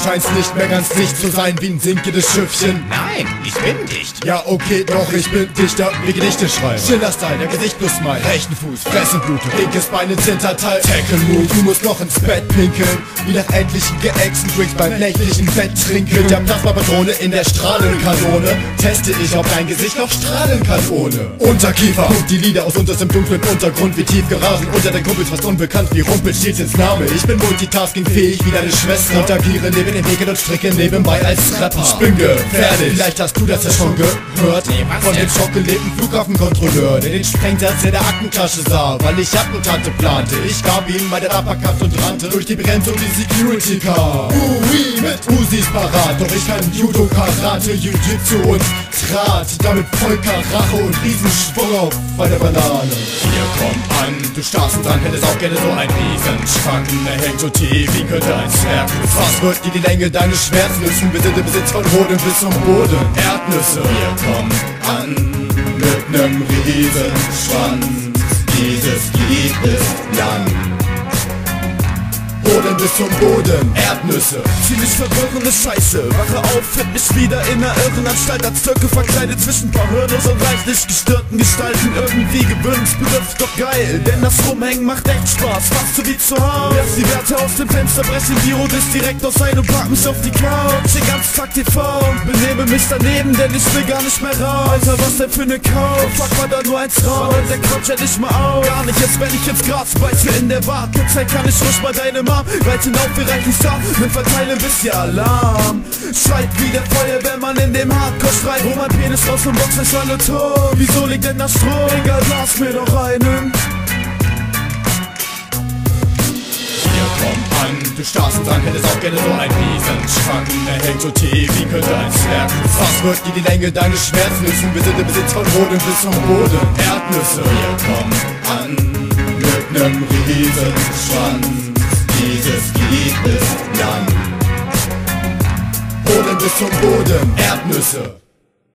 scheinst nicht mehr ganz dicht zu sein wie ein sinkendes Schiffchen. Nein, ich bin dicht. Ja, okay, doch, ich bin Dichter wie Gedichte schreiben. Schiller-Style, der Gesicht plus mein rechten Fuß, Fressenblutung, linkes Bein ins Hinterteil, Tackle Move. Du musst noch ins Bett pinkeln, wie nach etlichen geäxten Drinks beim nächtlichen Bett trinken. Mit der Plasmapatrone in der Strahlenkanone teste ich, ob dein Gesicht noch strahlen kann ohne Unterkiefer. Und die Lieder aus unterstem dunklen Untergrund wie tief gerasen unter den Kumpels fast unbekannt wie Rumpelstilzchens Name. Ich bin multitaskingfähig wie deine Schwester und agiere neben den Wegen und stricke nebenbei als Rapper. Ich bin gefährlich, vielleicht hast du das ja schon gehört. Nee, Von dem schockgelebten Flughafenkontrolleur, der den Sprengsatz in der Aktentasche sah, weil ich Attentate plante. Ich gab ihm meine Rapperkraft und rannte durch die Bremse und die Security Car. Ui, mit Parat, doch ich kann Judo, Karate, Jiu-Jitsu und Trat. Damit Vollkarache und Riesenschwung auf eine Banane. Hier komm an, Du starrst und dann hättest auch gerne so ein Riesenschrank. Er hängt so tief, wie könnte ein Zwerg. Was wird dir die Länge deines Schwertnüssen? Wir sind im Besitz von Hoden bis zum Boden. Erdnüsse. wir kommen an. Mit nem Riesenschwanz. Bis zum Boden. Erdnüsse. Ziemlich verwirrende Scheiße Wache auf, find mich wieder in der Irrenanstalt Als Türke verkleidet zwischen paar Hirnos und reichlich gestörten Gestalten Irgendwie Gewöhnungsbegriff, doch geil Denn das Rumhängen macht echt Spaß, fast so wie zu Hause Werf die Werte aus dem Fenster, brechen die Rodis direkt aus ein und pack mich auf die Couch Den ganzen Tag TV. Und benehme mich daneben, denn ich will gar nicht mehr raus. Alter, was denn für ne Couch? Fuck, war da nur eins raus. Und der Quatsch hätte ich mal auf. Gar nicht, jetzt wenn ich ins Gras beiße in der Wartezeit Kann ich ruhig bei deinem Mom Weit hinauf, wir reichen Star Mit verteilen bis ihr Alarm. Schreit wie der Feuerwehrmann in dem Hardcore schreit Wo mein Penis raus und Box ist alle tot. Wieso liegt denn das Stroh? Egal, lass mir doch einen Du dann hättest auch gerne so ein Riesenschrank. Er hängt so tief, wie könnte ein Zwerg. Was wird dir die Länge deines Schwertnüssen? Wir sind im Besitz von Hoden bis zum Boden. Erdnüsse. Wir kommen an. Mit nem Riesenschwanz. Dieses Lied ist lang. Hoden bis zum Boden. Erdnüsse.